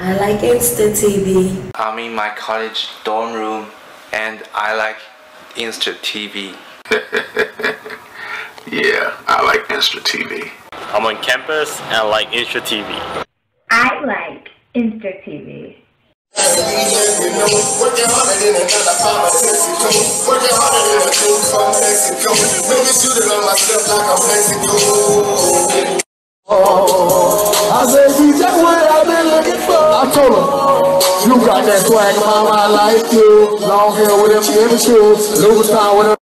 I like Insta TV. I'm in my college dorm room and I like Insta TV. yeah, I like Insta TV. I'm on campus and I like Insta TV. I like Insta TV. You got that swag, mama, I like you. Long hair with them, every shoes. Louis Vuitton with them.